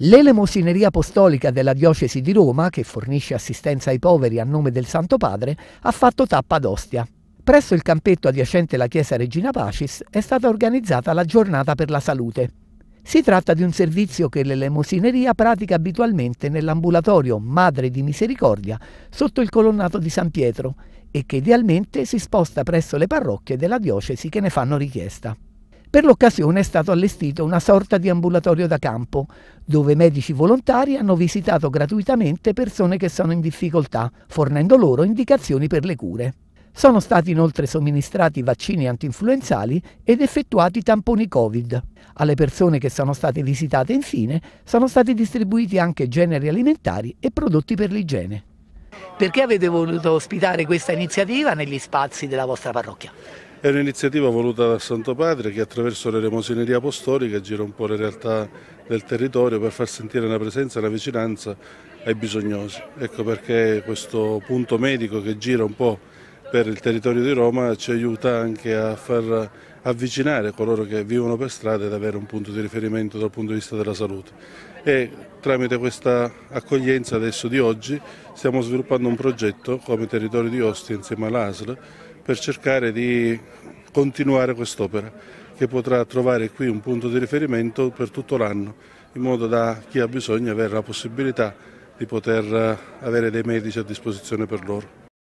L'elemosineria apostolica della diocesi di Roma, che fornisce assistenza ai poveri a nome del Santo Padre, ha fatto tappa ad Ostia. Presso il campetto adiacente alla chiesa Regina Pacis è stata organizzata la giornata per la salute. Si tratta di un servizio che l'elemosineria pratica abitualmente nell'ambulatorio Madre di Misericordia sotto il colonnato di San Pietro e che idealmente si sposta presso le parrocchie della diocesi che ne fanno richiesta. Per l'occasione è stato allestito una sorta di ambulatorio da campo, dove medici volontari hanno visitato gratuitamente persone che sono in difficoltà, fornendo loro indicazioni per le cure. Sono stati inoltre somministrati vaccini antinfluenzali ed effettuati tamponi Covid. Alle persone che sono state visitate infine sono stati distribuiti anche generi alimentari e prodotti per l'igiene. Perché avete voluto ospitare questa iniziativa negli spazi della vostra parrocchia? È un'iniziativa voluta dal Santo Padre che attraverso l'elemosineria apostolica gira un po' le realtà del territorio per far sentire la presenza e la vicinanza ai bisognosi. Ecco perché questo punto medico che gira un po' per il territorio di Roma ci aiuta anche a far avvicinare coloro che vivono per strada ed avere un punto di riferimento dal punto di vista della salute. E tramite questa accoglienza adesso di oggi stiamo sviluppando un progetto come territorio di Ostia insieme all'ASL per cercare di continuare quest'opera che potrà trovare qui un punto di riferimento per tutto l'anno in modo da chi ha bisogno avere la possibilità di poter avere dei medici a disposizione per loro.